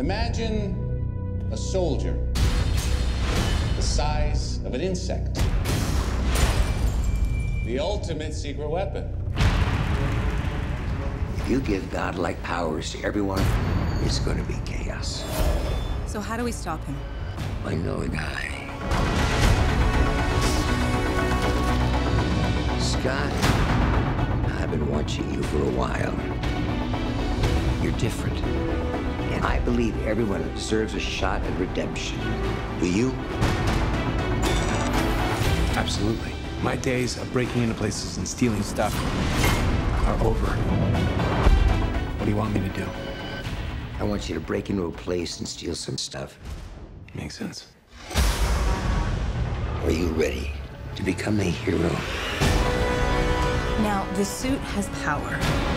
Imagine a soldier the size of an insect. The ultimate secret weapon. If you give godlike powers to everyone, it's going to be chaos. So how do we stop him? I know a guy. Scott, I've been watching you for a while. You're different. And I believe everyone deserves a shot at redemption. Do you? Absolutely. My days of breaking into places and stealing stuff are over. What do you want me to do? I want you to break into a place and steal some stuff. Makes sense. Are you ready to become a hero? Now, the suit has power.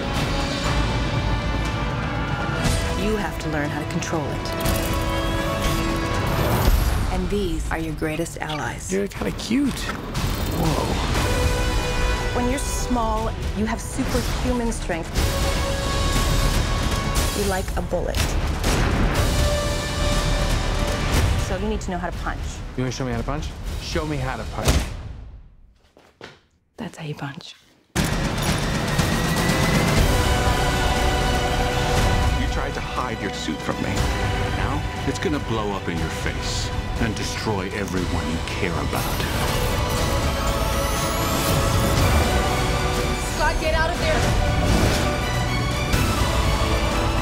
You have to learn how to control it. And these are your greatest allies. You're kind of cute. Whoa. When you're small, you have superhuman strength. You like a bullet. So you need to know how to punch. You want to show me how to punch? Show me how to punch. That's how you punch. suit from me. Now, it's gonna blow up in your face and destroy everyone you care about. Scott, get out of there!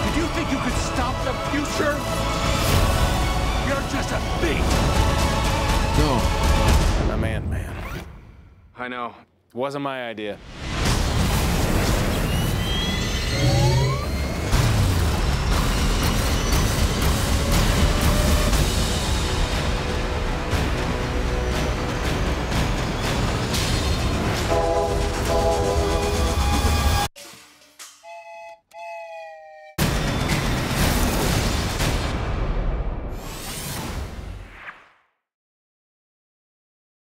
Did you think you could stop the future? You're just a thief! No, I'm a man, man. I know. It wasn't my idea.